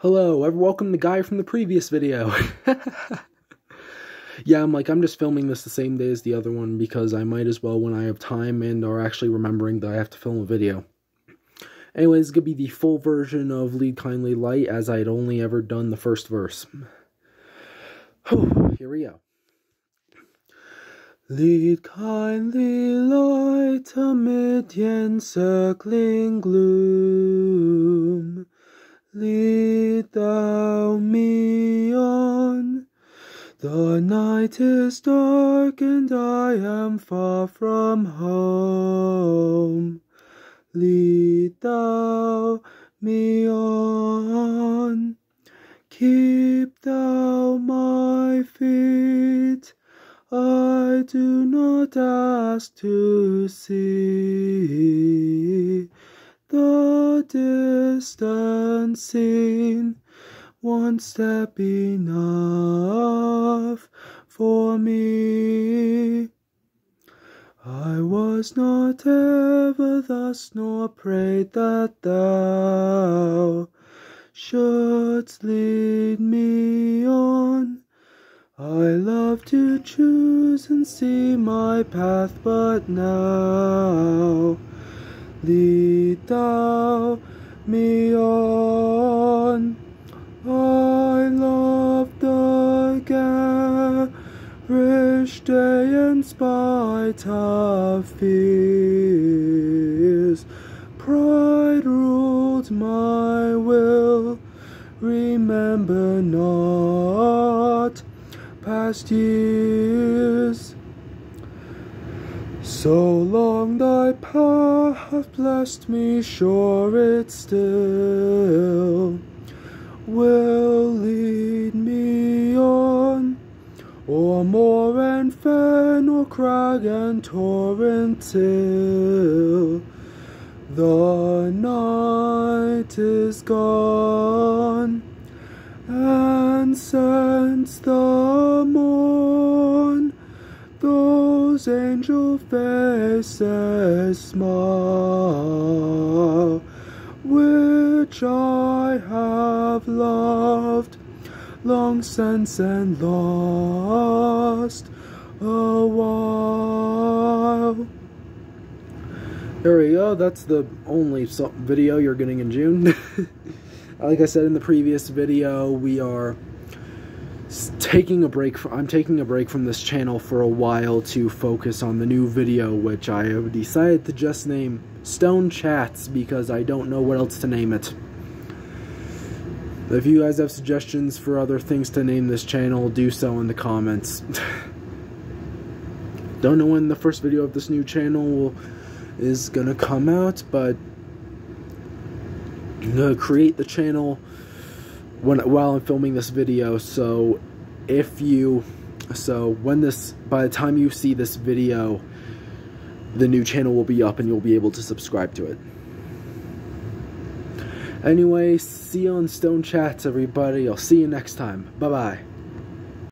Hello, ever welcome to Guy from the previous video. yeah, I'm like, I'm just filming this the same day as the other one because I might as well when I have time and are actually remembering that I have to film a video. Anyways, it's gonna be the full version of Lead Kindly Light as I had only ever done the first verse. Here we go. Lead kindly light amid the encircling gloom. Lead thou me on. The night is dark and I am far from home. Lead thou me on. Keep thou my feet. I do not ask to see the distant scene, one step enough for me. I was not ever thus, nor prayed that thou shouldst lead me on. I love to choose and see my path, but now thou me on. I love the garish day in spite of fears. Pride ruled my will, remember not past years. So long thy path blessed me, sure it still will lead me on. O'er moor and fen, o'er crag and torrent till the night is gone, and since the morn those angel faces smile, which I have loved long since and lost a while. There we go, that's the only video you're getting in June. like I said in the previous video, we are taking a break from, I'm taking a break from this channel for a while to focus on the new video which I have decided to just name Stone Chats because I don't know what else to name it. If you guys have suggestions for other things to name this channel, do so in the comments. don't know when the first video of this new channel is gonna come out, but I'm gonna create the channel when while I'm filming this video. So if you so when this by the time you see this video, the new channel will be up and you'll be able to subscribe to it. Anyway, see you on Stone Chats, everybody. I'll see you next time. Bye bye.